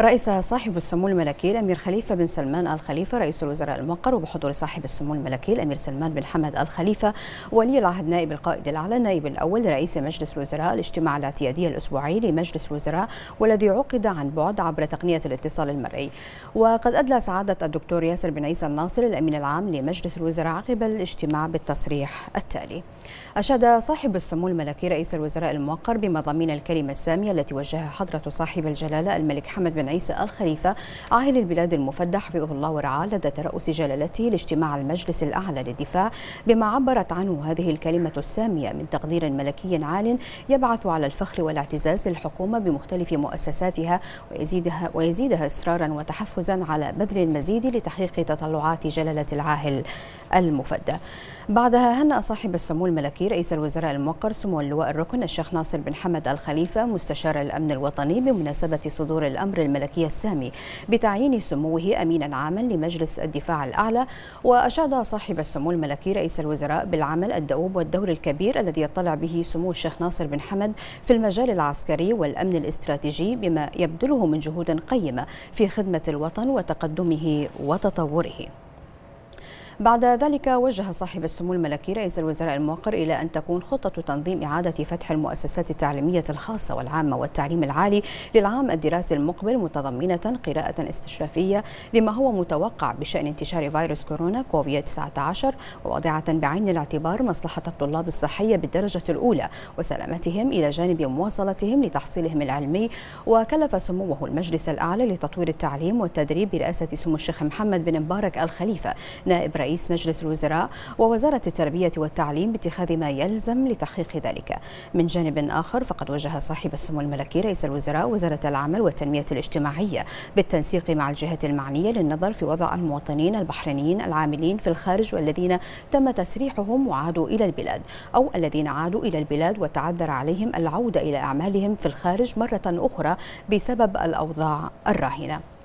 رئيس صاحب السمو الملكي الأمير خليفة بن سلمان آل خليفة رئيس الوزراء الموقر وبحضور صاحب السمو الملكي الأمير سلمان بن حمد آل خليفة ولي العهد نائب القائد الأعلى النائب الأول لرئيس مجلس الوزراء الاجتماع الاعتيادي الأسبوعي لمجلس الوزراء والذي عقد عن بعد عبر تقنية الاتصال المرئي. وقد أدلى سعادة الدكتور ياسر بن عيسى الناصر الأمين العام لمجلس الوزراء عقب الاجتماع بالتصريح التالي. أشاد صاحب السمو الملكي رئيس الوزراء الموقر بمضامين الكلمة السامية التي وجهها حضرة صاحب الجلالة الملك حمد بن عيسى الخليفة عاهل البلاد المفدى حفظه الله ورعاه لدى ترأس جلالته لاجتماع المجلس الأعلى للدفاع بما عبرت عنه هذه الكلمة السامية من تقدير ملكي عال يبعث على الفخر والاعتزاز للحكومة بمختلف مؤسساتها ويزيدها, ويزيدها إصرارا وتحفزا على بذل المزيد لتحقيق تطلعات جلالة العاهل المفدى. بعدها هنأ صاحب السمو الملكي رئيس الوزراء الموقر سمو اللواء الركن الشيخ ناصر بن حمد الخليفة مستشار الأمن الوطني بمناسبة صدور الأمر الملكي السامي بتعيين سموه أمينا عاما لمجلس الدفاع الأعلى وأشاد صاحب السمو الملكي رئيس الوزراء بالعمل الدؤوب والدور الكبير الذي يطلع به سمو الشيخ ناصر بن حمد في المجال العسكري والأمن الاستراتيجي بما يبذله من جهود قيمة في خدمة الوطن وتقدمه وتطوره. بعد ذلك وجه صاحب السمو الملكي رئيس الوزراء الموقر إلى أن تكون خطة تنظيم إعادة فتح المؤسسات التعليمية الخاصة والعامة والتعليم العالي للعام الدراسي المقبل متضمنة قراءة استشرافية لما هو متوقع بشأن انتشار فيروس كورونا كوفيد 19 وواضعة بعين الاعتبار مصلحة الطلاب الصحية بالدرجة الأولى وسلامتهم إلى جانب مواصلتهم لتحصيلهم العلمي. وكلف سموه المجلس الأعلى لتطوير التعليم والتدريب برئاسة سمو الشيخ محمد بن مبارك الخليفة نائب رئيس مجلس الوزراء ووزارة التربية والتعليم باتخاذ ما يلزم لتحقيق ذلك. من جانب آخر فقد وجه صاحب السمو الملكي رئيس الوزراء وزارة العمل والتنمية الاجتماعية بالتنسيق مع الجهات المعنية للنظر في وضع المواطنين البحرينيين العاملين في الخارج والذين تم تسريحهم وعادوا إلى البلاد أو الذين عادوا إلى البلاد وتعذر عليهم العودة إلى أعمالهم في الخارج مرة أخرى بسبب الأوضاع الراهنة.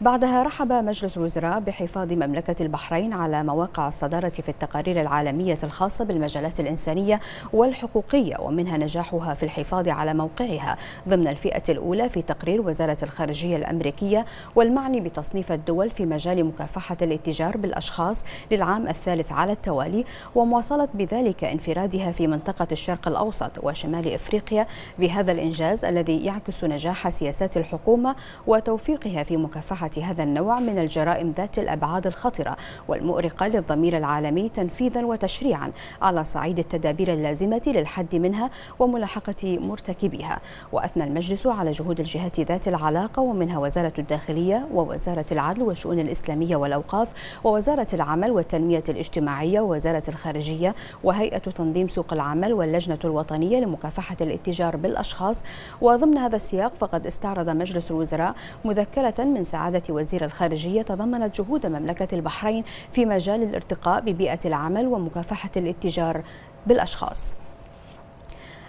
بعدها رحب مجلس الوزراء بحفاظ مملكة البحرين على مواقع الصدارة في التقارير العالمية الخاصة بالمجالات الإنسانية والحقوقية ومنها نجاحها في الحفاظ على موقعها ضمن الفئة الأولى في تقرير وزارة الخارجية الأمريكية والمعني بتصنيف الدول في مجال مكافحة الاتجار بالأشخاص للعام الثالث على التوالي ومواصلة بذلك انفرادها في منطقة الشرق الأوسط وشمال إفريقيا بهذا الإنجاز الذي يعكس نجاح سياسات الحكومة وتوفيقها في مكافحة هذا النوع من الجرائم ذات الأبعاد الخطرة والمؤرقة للضمير العالمي تنفيذا وتشريعا على صعيد التدابير اللازمة للحد منها وملاحقة مرتكبيها. وأثنى المجلس على جهود الجهات ذات العلاقة ومنها وزارة الداخلية ووزارة العدل والشؤون الإسلامية والأوقاف ووزارة العمل والتنمية الاجتماعية ووزارة الخارجية وهيئة تنظيم سوق العمل واللجنة الوطنية لمكافحة الاتجار بالأشخاص. وضمن هذا السياق فقد استعرض مجلس الوزراء مذكرة من سعادة وزير الخارجية تضمنت جهود مملكة البحرين في مجال الارتقاء ببيئة العمل ومكافحة الاتجار بالأشخاص.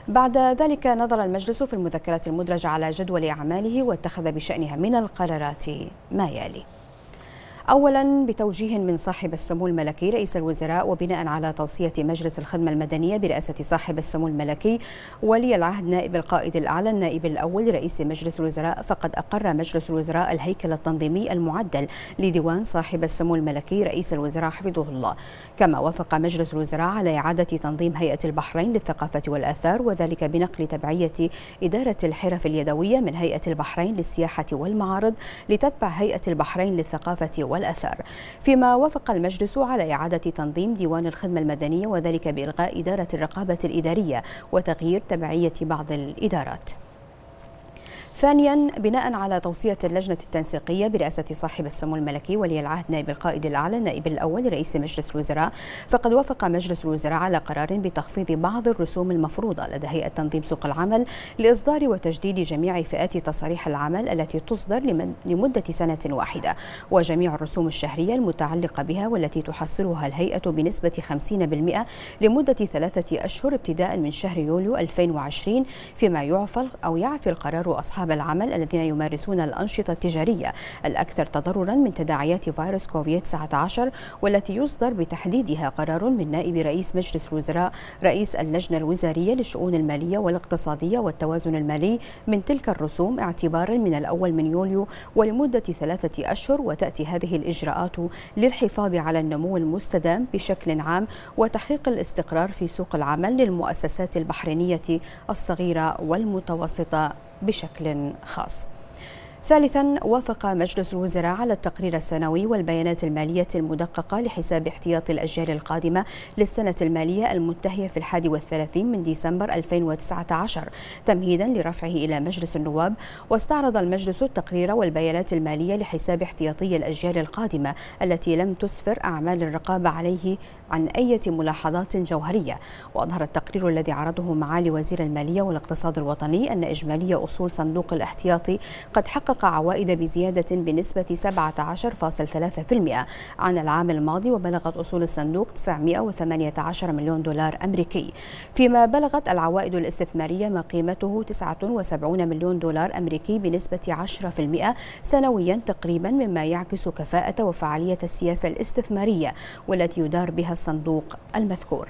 بعد ذلك نظر المجلس في المذكرة المدرجة على جدول أعماله واتخذ بشأنها من القرارات ما يلي. أولا بتوجيه من صاحب السمو الملكي رئيس الوزراء وبناء على توصية مجلس الخدمة المدنية برئاسة صاحب السمو الملكي ولي العهد نائب القائد الأعلى النائب الأول لرئيس مجلس الوزراء فقد أقر مجلس الوزراء الهيكل التنظيمي المعدل لديوان صاحب السمو الملكي رئيس الوزراء حفظه الله. كما وافق مجلس الوزراء على إعادة تنظيم هيئة البحرين للثقافة والآثار وذلك بنقل تبعية إدارة الحرف اليدوية من هيئة البحرين للسياحة والمعارض لتتبع هيئة البحرين للثقافة والآثار والأثار. فيما وافق المجلس على إعادة تنظيم ديوان الخدمة المدنية وذلك بإلغاء إدارة الرقابة الإدارية وتغيير تبعية بعض الإدارات. ثانيا بناء على توصية اللجنة التنسيقية برئاسة صاحب السمو الملكي ولي العهد نائب القائد الأعلى النائب الأول لرئيس مجلس الوزراء فقد وافق مجلس الوزراء على قرار بتخفيض بعض الرسوم المفروضة لدى هيئة تنظيم سوق العمل لإصدار وتجديد جميع فئات تصاريح العمل التي تصدر لمدة سنة واحدة وجميع الرسوم الشهرية المتعلقة بها والتي تحصلها الهيئة بنسبة 50% لمدة ثلاثة أشهر ابتداء من شهر يوليو 2020 فيما يعفى أو يعفي القرار أصحاب أصحاب العمل الذين يمارسون الأنشطة التجارية الأكثر تضررا من تداعيات فيروس كوفيد 19 والتي يصدر بتحديدها قرار من نائب رئيس مجلس الوزراء رئيس اللجنة الوزارية للشؤون المالية والاقتصادية والتوازن المالي من تلك الرسوم اعتبارا من الأول من يوليو ولمدة ثلاثة أشهر وتأتي هذه الإجراءات للحفاظ على النمو المستدام بشكل عام وتحقيق الاستقرار في سوق العمل للمؤسسات البحرينية الصغيرة والمتوسطة. بشكل خاص. ثالثا وافق مجلس الوزراء على التقرير السنوي والبيانات المالية المدققة لحساب احتياطي الأجيال القادمة للسنة المالية المنتهية في الحادي والثلاثين من ديسمبر 2019 تمهيدا لرفعه إلى مجلس النواب. واستعرض المجلس التقرير والبيانات المالية لحساب احتياطي الأجيال القادمة التي لم تسفر أعمال الرقابة عليه عن أي ملاحظات جوهرية. وأظهر التقرير الذي عرضه معالي وزير المالية والاقتصاد الوطني أن إجمالي أصول صندوق الاحتياطي قد حقق عوائد بزيادة بنسبة 17.3% عن العام الماضي وبلغت أصول الصندوق 918 مليون دولار أمريكي. فيما بلغت العوائد الاستثمارية ما قيمته 79 مليون دولار أمريكي بنسبة 10% سنويا تقريبا مما يعكس كفاءة وفعالية السياسة الاستثمارية والتي يدار بها الصندوق المذكور.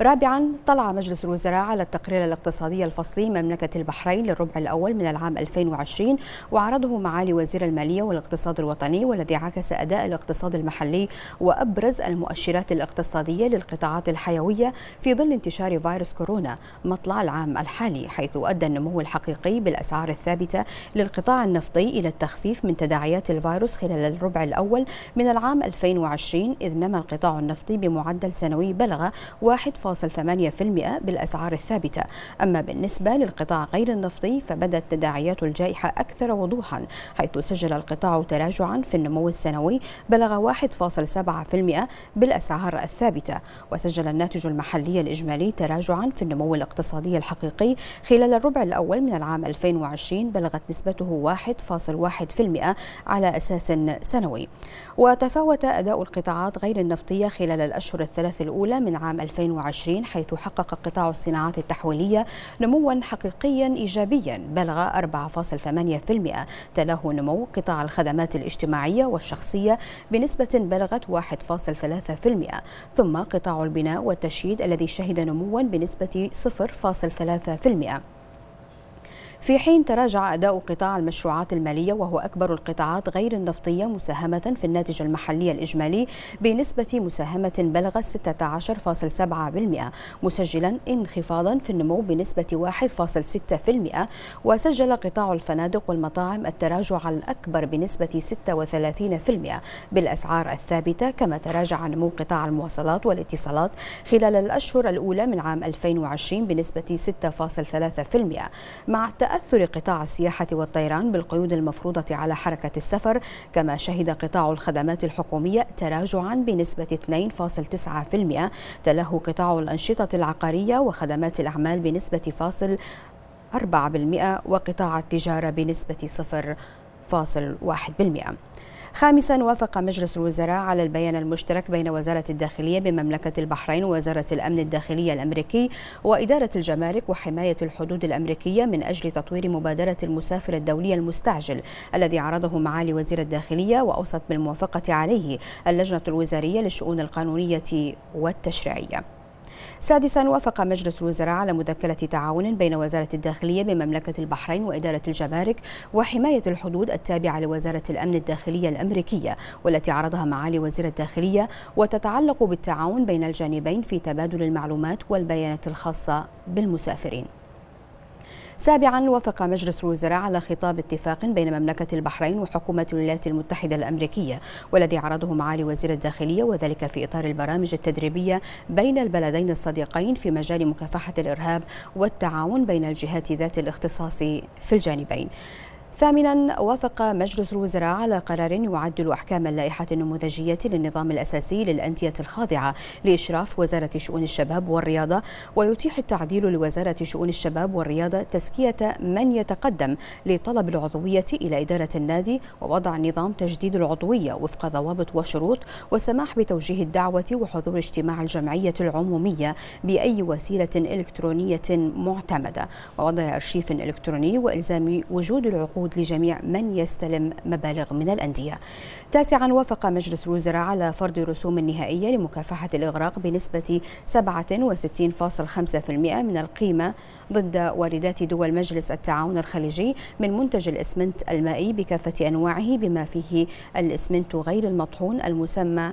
رابعا طلع مجلس الوزراء على التقرير الاقتصادي الفصلي مملكة البحرين للربع الأول من العام 2020 وعرضه معالي وزير المالية والاقتصاد الوطني والذي عكس أداء الاقتصاد المحلي وأبرز المؤشرات الاقتصادية للقطاعات الحيوية في ظل انتشار فيروس كورونا مطلع العام الحالي حيث أدى النمو الحقيقي بالأسعار الثابتة للقطاع النفطي إلى التخفيف من تداعيات الفيروس خلال الربع الأول من العام 2020 إذ نما القطاع النفطي بمعدل سنوي بلغ 1 1.8% بالأسعار الثابتة. أما بالنسبة للقطاع غير النفطي فبدت تداعيات الجائحة أكثر وضوحا حيث سجل القطاع تراجعا في النمو السنوي بلغ 1.7% بالأسعار الثابتة. وسجل الناتج المحلي الإجمالي تراجعا في النمو الاقتصادي الحقيقي خلال الربع الأول من العام 2020 بلغت نسبته 1.1% على أساس سنوي. وتفاوت أداء القطاعات غير النفطية خلال الأشهر الثلاث الأولى من عام 2020 2020 حيث حقق قطاع الصناعات التحويلية نموا حقيقيا إيجابيا بلغ 4.8% تلاه نمو قطاع الخدمات الاجتماعية والشخصية بنسبة بلغت 1.3% ثم قطاع البناء والتشييد الذي شهد نموا بنسبة 0.3% في حين تراجع أداء قطاع المشروعات المالية وهو أكبر القطاعات غير النفطية مساهمة في الناتج المحلي الإجمالي بنسبة مساهمة بلغت 16.7% مسجلا انخفاضا في النمو بنسبة 1.6% وسجل قطاع الفنادق والمطاعم التراجع الأكبر بنسبة 36% بالأسعار الثابتة كما تراجع نمو قطاع المواصلات والاتصالات خلال الأشهر الأولى من عام 2020 بنسبة 6.3% مع تأثر قطاع السياحة والطيران بالقيود المفروضة على حركة السفر. كما شهد قطاع الخدمات الحكومية تراجعا بنسبة 2.9% تله قطاع الأنشطة العقارية وخدمات الأعمال بنسبة فاصل 4% وقطاع التجارة بنسبة 0.1% خامسا وافق مجلس الوزراء على البيان المشترك بين وزارة الداخلية بمملكة البحرين ووزارة الأمن الداخلي الأمريكي وإدارة الجمارك وحماية الحدود الأمريكية من أجل تطوير مبادرة المسافر الدولي المستعجل الذي عرضه معالي وزير الداخلية وأوصت بالموافقة عليه اللجنة الوزارية للشؤون القانونية والتشريعية. سادسا وافق مجلس الوزراء على مذكرة تعاون بين وزارة الداخلية بمملكة البحرين وإدارة الجمارك وحماية الحدود التابعة لوزارة الأمن الداخلية الأمريكية والتي عرضها معالي وزير الداخلية وتتعلق بالتعاون بين الجانبين في تبادل المعلومات والبيانات الخاصة بالمسافرين. سابعا وافق مجلس الوزراء على خطاب اتفاق بين مملكة البحرين وحكومة الولايات المتحدة الأمريكية والذي عرضه معالي وزير الداخلية وذلك في إطار البرامج التدريبية بين البلدين الصديقين في مجال مكافحة الإرهاب والتعاون بين الجهات ذات الاختصاص في الجانبين. ثامنا وافق مجلس الوزراء على قرار يعدل أحكام اللائحة النموذجية للنظام الأساسي للأندية الخاضعة لإشراف وزارة شؤون الشباب والرياضة ويتيح التعديل لوزارة شؤون الشباب والرياضة تزكية من يتقدم لطلب العضوية إلى إدارة النادي ووضع نظام تجديد العضوية وفق ضوابط وشروط والسماح بتوجيه الدعوة وحضور اجتماع الجمعية العمومية بأي وسيلة إلكترونية معتمدة. ووضع أرشيف إلكتروني وإلزام وجود العقود لجميع من يستلم مبالغ من الأندية. تاسعا وافق مجلس الوزراء على فرض رسوم نهائية لمكافحة الإغراق بنسبة 67.5% من القيمة ضد واردات دول مجلس التعاون الخليجي من منتج الإسمنت المائي بكافة أنواعه بما فيه الإسمنت غير المطحون المسمى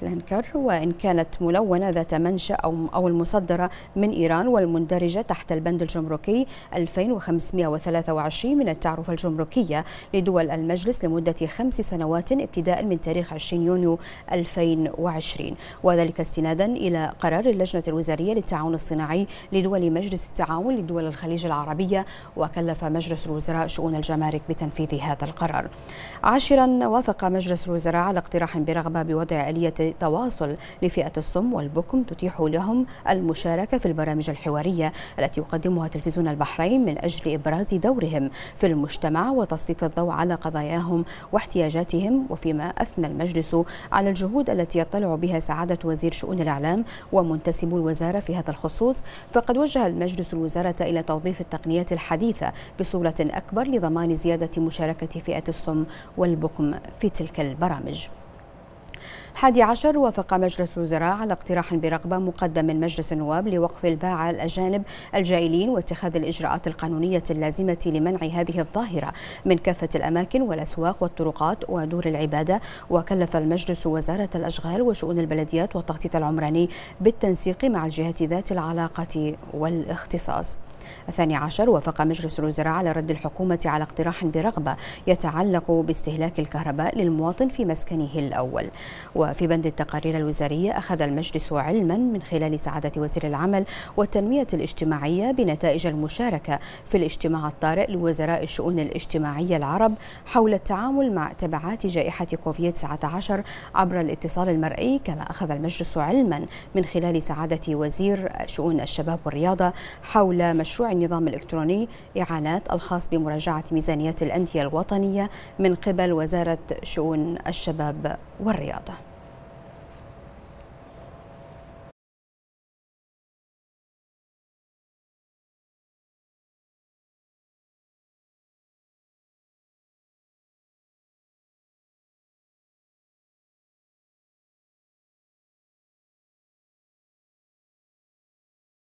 كلينكر وإن كانت ملونة ذات منشأ أو أو المصدرة من إيران والمندرجة تحت البند الجمركي 2523 من التعرفة الجمركية لدول المجلس لمدة خمس سنوات ابتداء من تاريخ 20 يونيو 2020 وذلك استنادا إلى قرار اللجنة الوزارية للتعاون الصناعي لدول مجلس التعاون لدول الخليج العربية وكلف مجلس الوزراء شؤون الجمارك بتنفيذ هذا القرار. عاشرا وافق مجلس الوزراء على اقتراح برغبة بوضع آلية تواصل لفئة الصم والبكم تتيح لهم المشاركة في البرامج الحوارية التي يقدمها تلفزيون البحرين من أجل إبراز دورهم في المجتمع وتسليط الضوء على قضاياهم واحتياجاتهم. وفيما أثنى المجلس على الجهود التي يطلع بها سعادة وزير شؤون الإعلام ومنتسب الوزارة في هذا الخصوص. فقد وجه المجلس الوزارة إلى توظيف التقنيات الحديثة بصورة أكبر لضمان زيادة مشاركة فئة الصم والبكم في تلك البرامج. حادي عشر وافق مجلس الوزراء على اقتراح برغبة مقدم من مجلس النواب لوقف الباعة الأجانب الجائلين واتخاذ الإجراءات القانونية اللازمة لمنع هذه الظاهرة من كافة الأماكن والأسواق والطرقات ودور العبادة. وكلف المجلس وزارة الأشغال وشؤون البلديات والتخطيط العمراني بالتنسيق مع الجهات ذات العلاقة والإختصاص. الثاني عشر وافق مجلس الوزراء على رد الحكومة على اقتراح برغبة يتعلق باستهلاك الكهرباء للمواطن في مسكنه الأول. وفي بند التقارير الوزارية أخذ المجلس علما من خلال سعادة وزير العمل والتنمية الاجتماعية بنتائج المشاركة في الاجتماع الطارئ لوزراء الشؤون الاجتماعية العرب حول التعامل مع تبعات جائحة كوفيد 19 عبر الاتصال المرئي كما أخذ المجلس علما من خلال سعادة وزير شؤون الشباب والرياضة حول مشروع النظام الإلكتروني إعانات الخاص بمراجعة ميزانيات الأندية الوطنية من قبل وزارة شؤون الشباب والرياضة.